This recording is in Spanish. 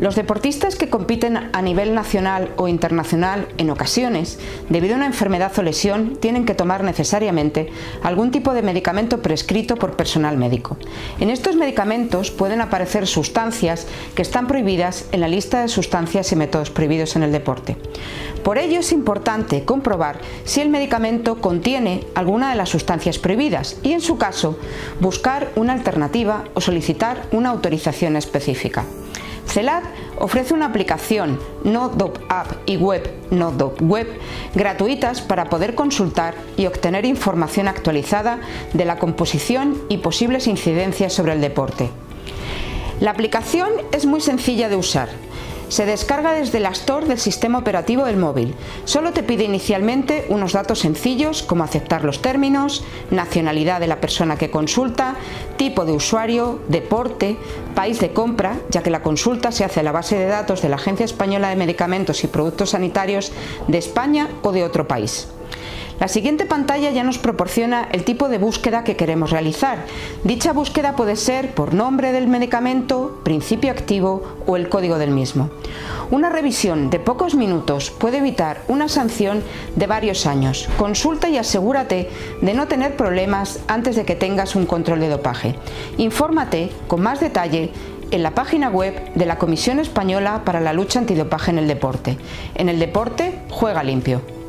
Los deportistas que compiten a nivel nacional o internacional en ocasiones, debido a una enfermedad o lesión, tienen que tomar necesariamente algún tipo de medicamento prescrito por personal médico. En estos medicamentos pueden aparecer sustancias que están prohibidas en la lista de sustancias y métodos prohibidos en el deporte. Por ello es importante comprobar si el medicamento contiene alguna de las sustancias prohibidas y en su caso buscar una alternativa o solicitar una autorización específica. CELAD ofrece una aplicación NoDop App y web NoDop Web gratuitas para poder consultar y obtener información actualizada de la composición y posibles incidencias sobre el deporte. La aplicación es muy sencilla de usar se descarga desde la Store del sistema operativo del móvil. Solo te pide inicialmente unos datos sencillos como aceptar los términos, nacionalidad de la persona que consulta, tipo de usuario, deporte, país de compra, ya que la consulta se hace a la base de datos de la Agencia Española de Medicamentos y Productos Sanitarios de España o de otro país. La siguiente pantalla ya nos proporciona el tipo de búsqueda que queremos realizar. Dicha búsqueda puede ser por nombre del medicamento, principio activo o el código del mismo. Una revisión de pocos minutos puede evitar una sanción de varios años. Consulta y asegúrate de no tener problemas antes de que tengas un control de dopaje. Infórmate con más detalle en la página web de la Comisión Española para la Lucha Antidopaje en el Deporte. En el deporte, juega limpio.